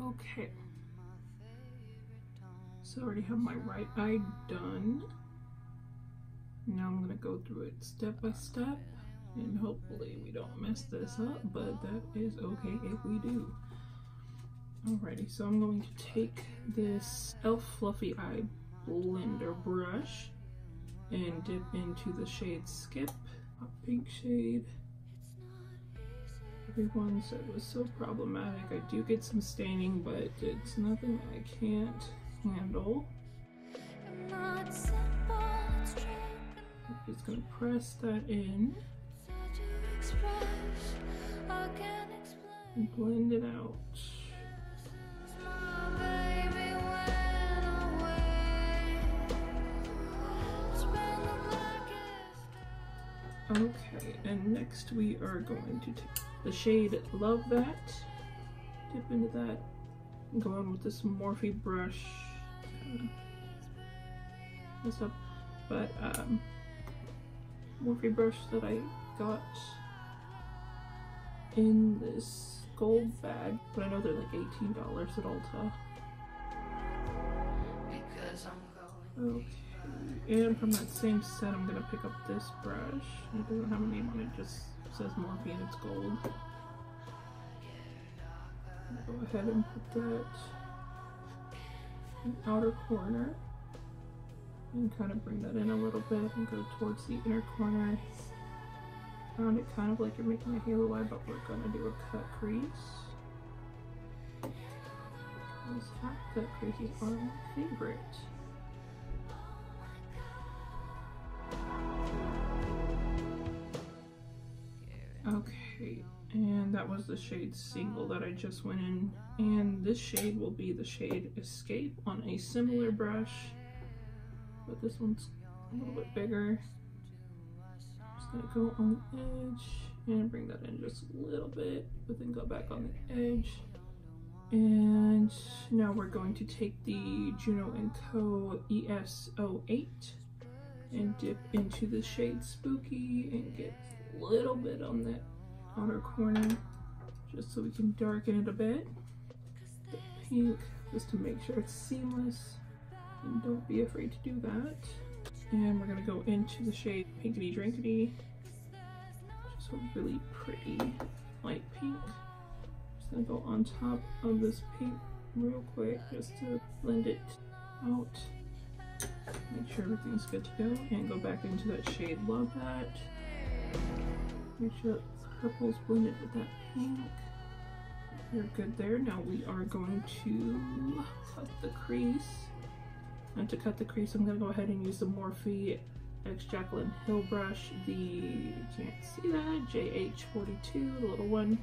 Okay. So I already have my right eye done. Now I'm gonna go through it step by step and hopefully we don't mess this up, but that is okay if we do. Alrighty, so I'm going to take this e.l.f. Fluffy Eye Blender brush and dip into the shade Skip, a pink shade. Everyone said it was so problematic. I do get some staining, but it's nothing I can't handle. I'm just gonna press that in and blend it out. Okay, and next we are going to take the shade Love That, dip into that, and go on with this Morphe brush. This up, but um, Morphe brush that I got in this gold bag, but I know they're like $18 at Ulta. Because I'm going okay. And from that same set, I'm gonna pick up this brush. It doesn't have a name on it, just says Morphe and it's gold. Go ahead and put that in the outer corner and kind of bring that in a little bit and go towards the inner corner. Found it kind of like you're making a halo eye, but we're gonna do a cut crease. These half cut creases are my favorite. Okay, and that was the shade Single that I just went in. And this shade will be the shade Escape on a similar brush, but this one's a little bit bigger. Just gonna go on the edge and bring that in just a little bit, but then go back on the edge. And now we're going to take the Juno & Co. ES08 and dip into the shade Spooky and get little bit on that outer corner just so we can darken it a bit. The pink just to make sure it's seamless and don't be afraid to do that. And we're gonna go into the shade Pinkity Drinkity. Just a really pretty light pink. Just gonna go on top of this pink real quick just to blend it out. Make sure everything's good to go and go back into that shade Love That. Make sure purple's blended with that pink. We're good there. Now we are going to cut the crease. And to cut the crease, I'm gonna go ahead and use the Morphe X Jaclyn Hill brush, the, can't see that, JH42, the little one.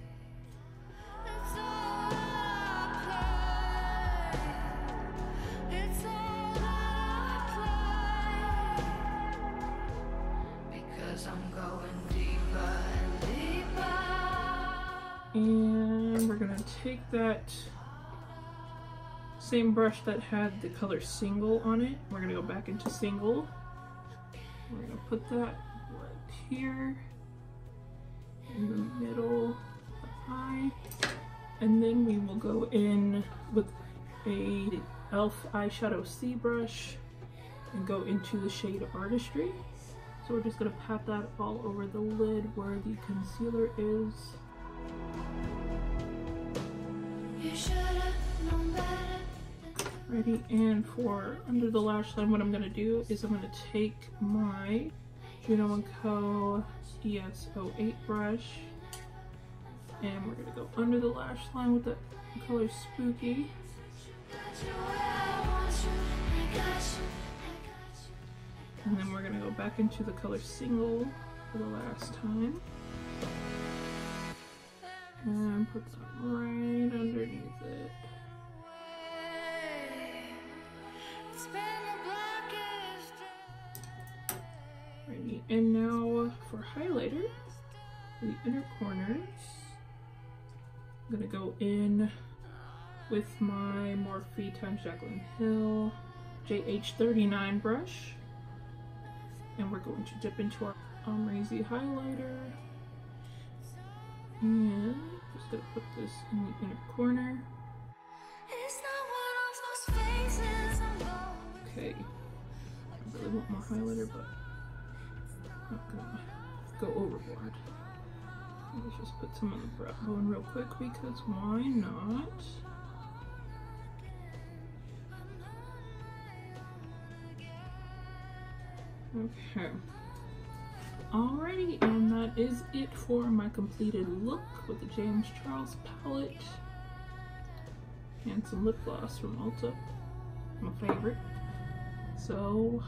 And we're gonna take that same brush that had the color single on it. We're gonna go back into single. We're gonna put that right here in the middle of the eye. And then we will go in with a e.l.f. eyeshadow C brush and go into the shade Artistry. So we're just gonna pat that all over the lid where the concealer is. Ready, and for under the lash line, what I'm gonna do is I'm gonna take my Juno & Co. ES08 brush, and we're gonna go under the lash line with the color Spooky. And then we're gonna go back into the color Single for the last time. And put that right underneath it. And now for highlighter, the inner corners, I'm gonna go in with my Morphe times Jaclyn Hill JH39 brush. And we're going to dip into our Amrezy highlighter. And just gonna put this in the inner corner. Okay. I really want more highlighter, but I'm not gonna go overboard. Let's just put some on the brow bone real quick because why not? Okay. Alrighty, and that is it for my completed look with the James Charles palette. And some lip gloss from Ulta, my favorite. So,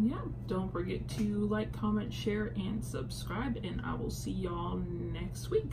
yeah, don't forget to like, comment, share, and subscribe, and I will see y'all next week.